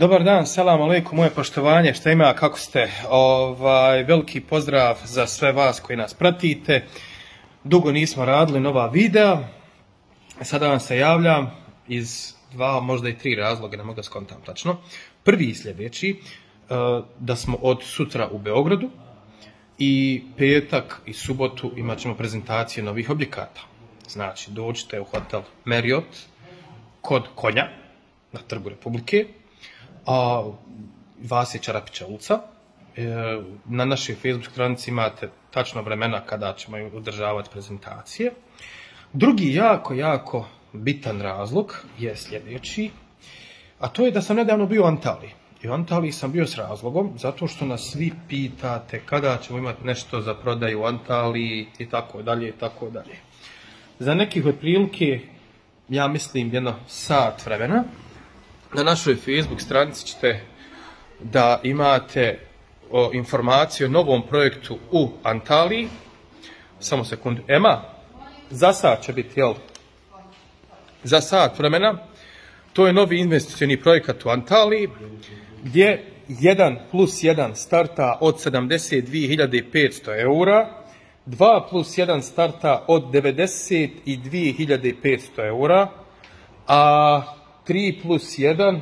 Dobar dan, selam aleikum, moje poštovanje, šta ima, kako ste? Ovaj, veliki pozdrav za sve vas koji nas pratite. Dugo nismo radili nova videa. Sada vam se javljam iz dva, možda i tri razloga, ne mogu da skontam tačno. Prvi i sljedeći, eh, da smo od sutra u Beogradu i petak i subotu imat ćemo prezentacije novih objekata. Znači, dođite u hotel Marriott kod Konja na Trgu Republike, a Vase Čarapića ulica. E, na našoj Facebook stranici imate tačno vremena kada ćemo održavati prezentacije. Drugi jako, jako bitan razlog je sljedeći, a to je da sam nedavno bio u Antaliji. I u Antaliji sam bio s razlogom, zato što nas svi pitate kada ćemo imati nešto za prodaju u Antaliji i tako dalje i tako dalje. Za nekih otprilike, ja mislim, jedno sat vremena, na našoj Facebook stranici ćete da imate o, informaciju o novom projektu u Antaliji. Samo sekundu. Ema, za sat će biti, jel? Za sat vremena. To je novi investicioni projekat u Antaliji, gdje 1 plus 1 starta od 72.500 eura, 2 plus 1 starta od 92.500 eura, a 3 plus 1,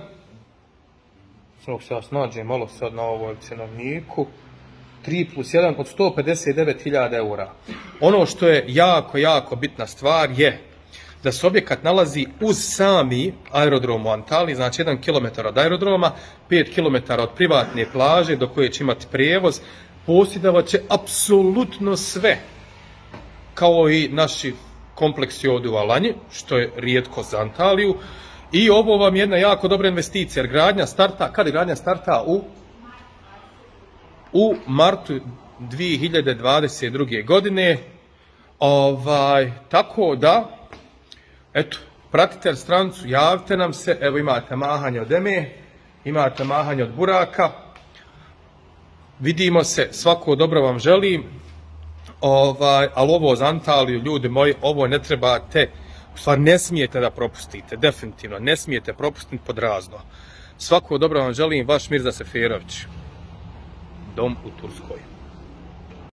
samo se ja snađem malo sad na ovoj cenovniku, 3 plus 1 od 159.000 eura. Ono što je jako, jako bitna stvar je da se objekat nalazi uz sami aerodrom u Antaliji, znači 1 km od aerodroma, 5 km od privatne plaže do koje će imati prijevoz, posjedavat će apsolutno sve, kao i naši kompleksi ovdje u Alanji, što je rijetko za Antaliju, i ovo vam je jedna jako dobra investicija, jer gradnja starta, kad je gradnja starta u u martu 2022. godine. Ovaj, tako da, eto, pratite stranicu, javite nam se, evo imate mahanje od Eme, imate mahanje od Buraka, vidimo se, svako dobro vam želim, ovaj, ali ovo za Antaliju, ljudi moji, ovo ne trebate, stvar ne smijete da propustite, definitivno, ne smijete propustiti pod razno. Svako dobro vam želim, vaš Mirza Seferović. Dom u Turskoj.